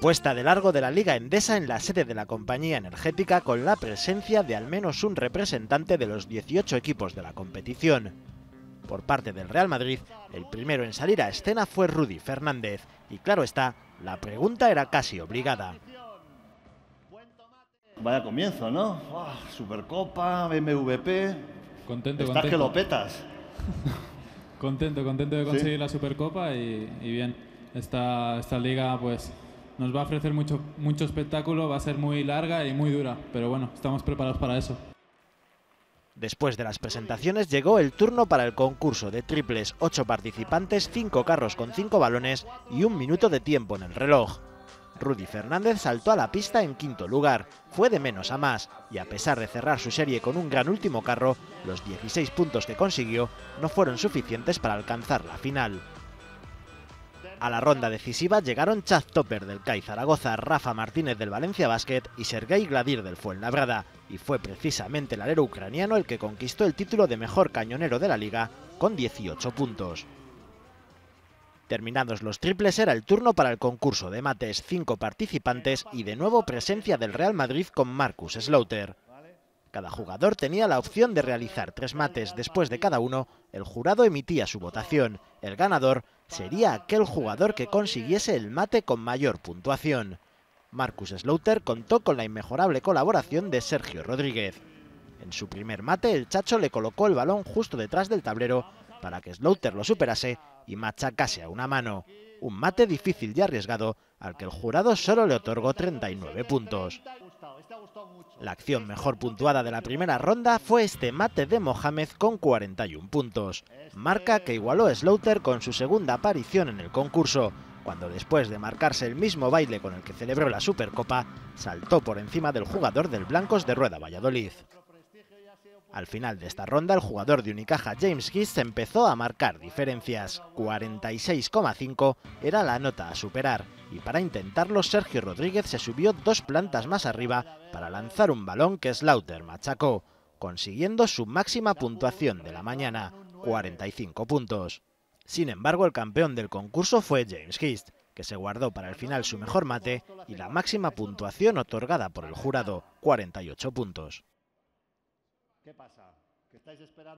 Puesta de largo de la Liga Endesa en la sede de la compañía energética con la presencia de al menos un representante de los 18 equipos de la competición. Por parte del Real Madrid, el primero en salir a escena fue Rudy Fernández, y claro está, la pregunta era casi obligada. Vaya comienzo, ¿no? Supercopa, MVP. Contento, Estás contento. que lo petas. Contento, contento de conseguir la Supercopa y, y bien. Esta, esta liga pues nos va a ofrecer mucho, mucho espectáculo, va a ser muy larga y muy dura, pero bueno, estamos preparados para eso. Después de las presentaciones llegó el turno para el concurso de triples, 8 participantes, 5 carros con 5 balones y un minuto de tiempo en el reloj. Rudy Fernández saltó a la pista en quinto lugar, fue de menos a más y a pesar de cerrar su serie con un gran último carro, los 16 puntos que consiguió no fueron suficientes para alcanzar la final. A la ronda decisiva llegaron Chaz Topper del CAI Zaragoza, Rafa Martínez del Valencia Basket y Sergei Gladir del Fuenlabrada, y fue precisamente el alero ucraniano el que conquistó el título de mejor cañonero de la liga con 18 puntos. Terminados los triples era el turno para el concurso de mates, cinco participantes y de nuevo presencia del Real Madrid con Marcus Slaughter. Cada jugador tenía la opción de realizar tres mates. Después de cada uno, el jurado emitía su votación. El ganador sería aquel jugador que consiguiese el mate con mayor puntuación. Marcus Slaughter contó con la inmejorable colaboración de Sergio Rodríguez. En su primer mate, el Chacho le colocó el balón justo detrás del tablero para que Slaughter lo superase y machacase a una mano. Un mate difícil y arriesgado al que el jurado solo le otorgó 39 puntos. La acción mejor puntuada de la primera ronda fue este mate de Mohamed con 41 puntos, marca que igualó Slaughter con su segunda aparición en el concurso, cuando después de marcarse el mismo baile con el que celebró la Supercopa, saltó por encima del jugador del Blancos de Rueda Valladolid. Al final de esta ronda, el jugador de Unicaja James Gist empezó a marcar diferencias. 46,5 era la nota a superar, y para intentarlo Sergio Rodríguez se subió dos plantas más arriba para lanzar un balón que Slaughter machacó, consiguiendo su máxima puntuación de la mañana, 45 puntos. Sin embargo, el campeón del concurso fue James Gist, que se guardó para el final su mejor mate y la máxima puntuación otorgada por el jurado, 48 puntos. ¿Qué pasa? ¿Que estáis esperando?